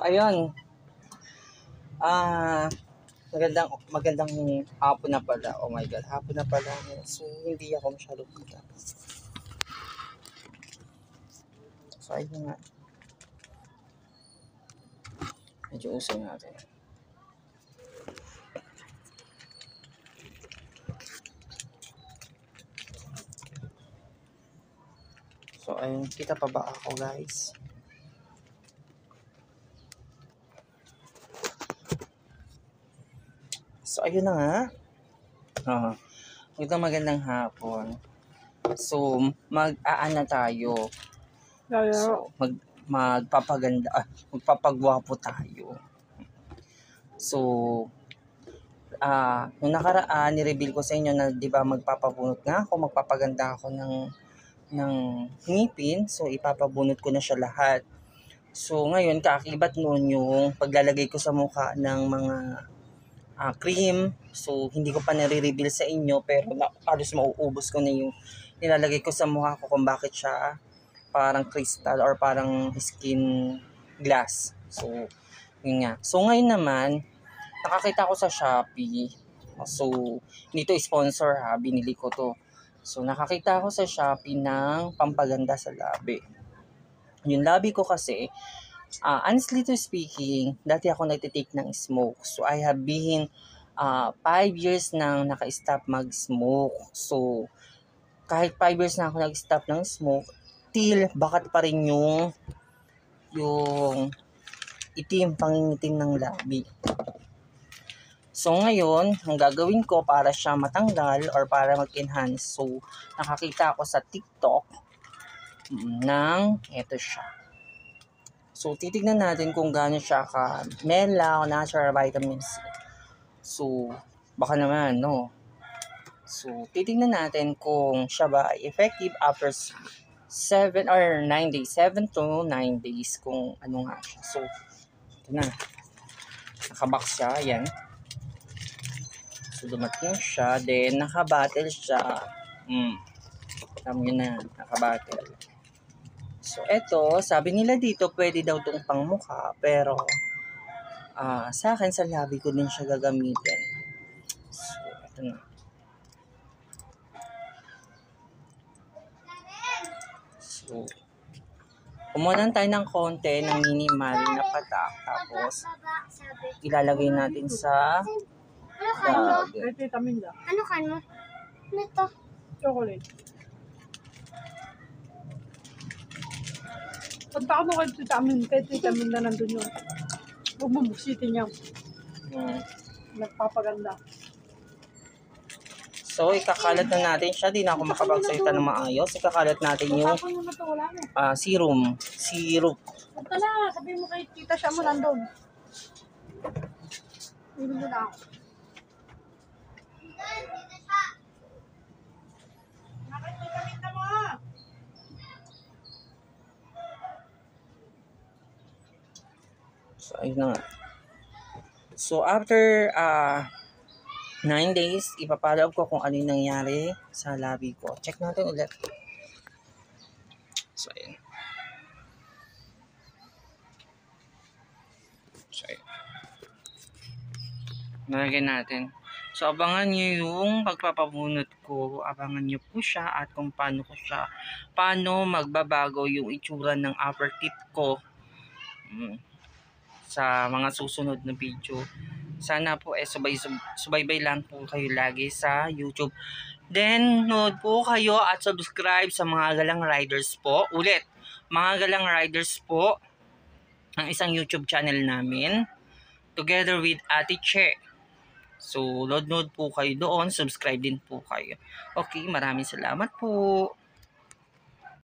ayun. Ah, magandang magandang hapon na pala. Oh my god, hapon na pala. So, hindi ako masyado kita. So, ayun nga. Medyo usay natin. So, ayun, kita pa ba ako guys? So, ayun na nga. Ah, magandang magandang hapon. So, mag-aana tayo. Lalo. So, mag magpapaganda, ah, magpapagwapo tayo. So, ah, nung nakaraan, ni-reveal ko sa inyo na, di ba, magpapabunot nga ako, magpapaganda ako ng, ng ngipin. So, ipapabunot ko na siya lahat. So, ngayon, kakibat noon yung paglalagay ko sa mukha ng mga ah, cream. So, hindi ko pa nare-reveal sa inyo, pero na, halos mauubos ko na yung nilalagay ko sa mukha ko kung bakit siya parang crystal or parang skin glass. So, yun nga. So, ngayon naman, nakakita ko sa Shopee. So, dito sponsor ha, binili ko to. So, nakakita ko sa Shopee ng pampaganda sa labi. Yung labi ko kasi, ah, honestly to speaking, dati ako nagtitake ng smoke. So, I have been ah, five years nang naka-stop mag-smoke. So, kahit 5 years na ako nag-stop ng smoke, till bakat pa rin yung yung itim, pangingitim ng labi. So ngayon, ang gagawin ko para siya matanggal or para mag-enhance, so nakakita ako sa TikTok ng ito siya. So titignan natin kung gaano siya ka mela o natural vitamin C. So baka naman, no? So, titingnan natin kung siya ba ay effective after 7 or 9 days. 7 to 9 days kung ano nga siya. So, ito na. Nakabox siya. Ayan. So, dumating siya. Then, nakabattle siya. Hmm. Alam nyo na. Nakabattle. So, eto, sabi nila dito, pwede daw itong pangmukha. Pero, ah sa akin, sa labi ko din siya gagamitin. So, ito na. So, kumuha tayo ng konti ng minimal na patak. Tapos, ilalagay natin sa Ano kan mo? Tita Minda. Ano kan mo? Ano to? Chocolate. Punta ako kay Tita Minda. Kay Tita Minda nandun yun. Huwag mo buksitin niya. Mm. Nagpapaganda. So, ikakalat na natin siya. Di na ako makapagsalita ng maayos. Ikakalat natin yung Tapon mo na to, wala na. ah, serum. Syrup. Punta na, sabihin mo kay Tita siya mo nandun. Hindi mo na ako. Bakit Tita Minda mo? So, ayun na nga. So, after ah 9 days, ipapaloob ko kung ano yung nangyari sa labi ko. Check natin ulit. So, ayun. So, ayun. Nalagay natin. So, abangan nyo yung pagpapabunot ko. Abangan nyo po siya at kung paano ko siya, paano magbabago yung itsura ng upper tip ko. Mm sa mga susunod na video. Sana po eh subay, sub- subaybay lang po kayo lagi sa YouTube. Then, nood po kayo at subscribe sa mga galang riders po. Ulit, mga galang riders po ang isang YouTube channel namin together with Ate Che. So, load-load po kayo doon. Subscribe din po kayo. Okay, maraming salamat po.